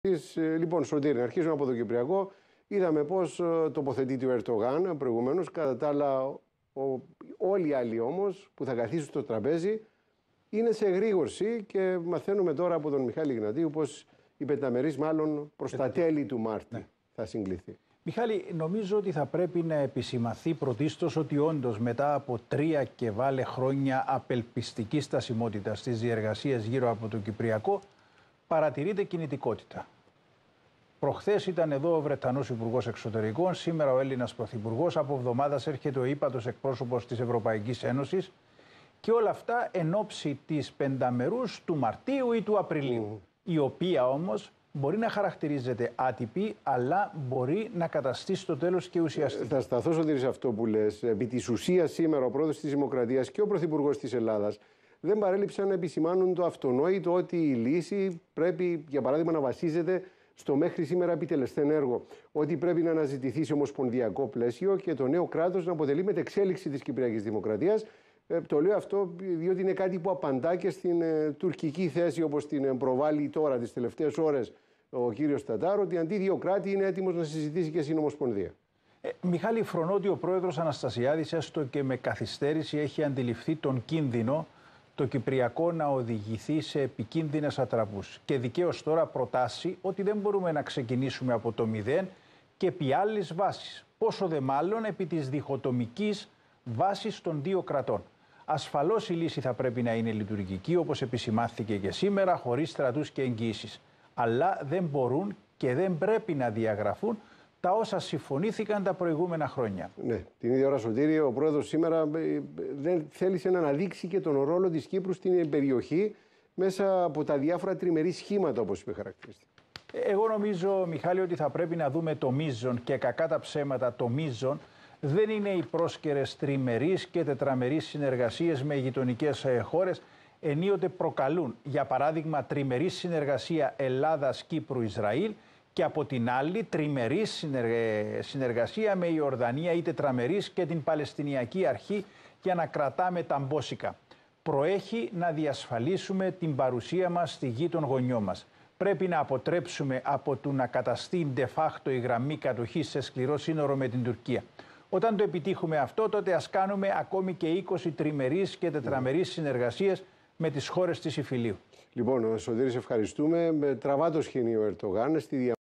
Ε, λοιπόν, Σωτήρη, αρχίζουμε από το Κυπριακό. Είδαμε πώς τοποθετείται ο Ερτογάν προηγουμένως. Κατά τα άλλα, ο, όλοι οι άλλοι όμως που θα καθίσουν στο τραπέζι είναι σε εγρήγορση και μαθαίνουμε τώρα από τον Μιχάλη Γνατίου πω η πενταμερή μάλλον προς τα τέλη του Μάρτη ναι. θα συγκληθεί. Μιχάλη, νομίζω ότι θα πρέπει να επισημαθεί πρωτίστως ότι όντως μετά από τρία και βάλε χρόνια απελπιστικής στασιμότητας στις διεργασίες γύρω από το Κυπριακό παρατηρείται κινητικότητα. Προχθές ήταν εδώ ο Βρετανός Υπουργός Εξωτερικών, σήμερα ο Έλληνας Πρωθυπουργός. Από εβδομάδας έρχεται ο ύπατος εκπρόσωπος της Ευρωπαϊκής Ένωσης. Και όλα αυτά εν ώψη της πενταμερούς του Μαρτίου ή του Απριλίου. Η οποία όμως μπορεί να χαρακτηρίζεται άτυπη, αλλά μπορεί να καταστεί στο τέλος και ουσιαστική. θα σταθώ στο σε αυτό που λες. Επί της ουσίας, σήμερα ο πρόεδρος της Δημοκρατίας και ο πρωθυπουργός της Ελλάδας δεν παρέλειψαν να επισημάνουν το αυτονόητο ότι η λύση πρέπει, για παράδειγμα, να βασίζεται στο μέχρι σήμερα επιτελεστέν έργο. Ότι πρέπει να αναζητηθεί σε ομοσπονδιακό πλαίσιο και το νέο κράτος να αποτελεί μετεξέλιξη της Κυπριακής Δημοκρατίας. Ε, το λέω αυτό διότι είναι κάτι που απαντά και στην ε, τουρκική θέση όπως την ε, προβάλλει τώρα τις τελευταίες ώρες ο κύριος Τατάρ, ότι αντί δύο κράτη είναι έτοιμος να συζητήσει και στην Ομοσπονδία. Ε, Μιχάλη Φρονότη, ο πρόεδρος Αναστασιάδης, έστω και με καθυστέρηση, έχει αντιληφθεί τον κίνδυνο το Κυπριακό να οδηγηθεί σε επικίνδυνες ατραπούς. Και δικαίως τώρα προτάσει ότι δεν μπορούμε να ξεκινήσουμε από το μηδέν και επί άλλης βάσης. Πόσο δε μάλλον επί της διχοτομικής βάσης των δύο κρατών. Ασφαλώς η λύση θα πρέπει να είναι λειτουργική όπως επισημάθηκε και σήμερα χωρίς στρατούς και εγγύησεις. Αλλά δεν μπορούν και δεν πρέπει να διαγραφούν τα όσα συμφωνήθηκαν τα προηγούμενα χρόνια. Ναι, την ίδια ώρα Σωτήρη, ο πρόεδρος σήμερα ε, δεν θέλησε να αναδείξει και τον ρόλο της Κύπρου στην περιοχή μέσα από τα διάφορα τριμερή σχήματα όπως είπε χαρακτηριστικά. Εγώ νομίζω, Μιχάλη, ότι θα πρέπει να δούμε το μείζον και κακά τα ψέματα το μείζον δεν είναι οι πρόσκαιρες τριμερείς και τετραμερείς συνεργασίες με γειτονικές ε, χώρες ενίοτε προκαλούν, για παράδειγμα, τριμερή συνεργασία Ελλάδας-Κύπρου-Ισραήλ και από την άλλη τριμερής συνεργασία με η Ορδανία ή τετραμερής και την Παλαιστινιακή Αρχή για να κρατάμε τα μπόσικα. Προέχει να διασφαλίσουμε την παρουσία μας στη γη των γονιών μας. Πρέπει να αποτρέψουμε από το να καταστεί de facto η γραμμή κατοχής σε σκληρό σύνορο με την Τουρκία. Όταν το επιτύχουμε αυτό, τότε ας κάνουμε ακόμη και 20 τριμερείς και τετραμερείς συνεργασίες με τις χώρες της Ιφιλίου. Λοιπόν, Σωτήρης, ευχαριστούμε. Τραβά το σχήνιο Ερτογάν στη